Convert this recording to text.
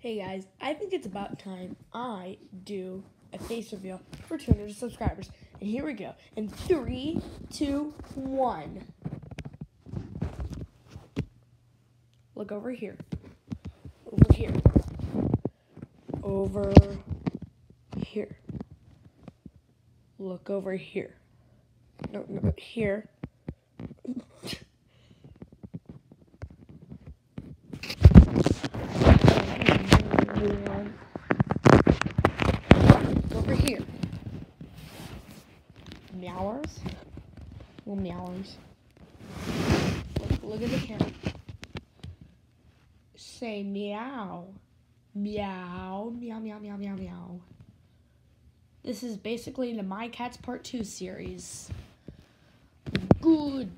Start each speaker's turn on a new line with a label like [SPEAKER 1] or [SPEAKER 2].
[SPEAKER 1] Hey guys, I think it's about time I do a face reveal for 200 subscribers. And here we go. In three, two, one. Look over here. Over here. Over here. Look over here. No, no, here. over here. Meowers. Little meowers. Look, look at the camera. Say meow. Meow. Meow, meow, meow, meow, meow. This is basically the My Cats Part 2 series. Good.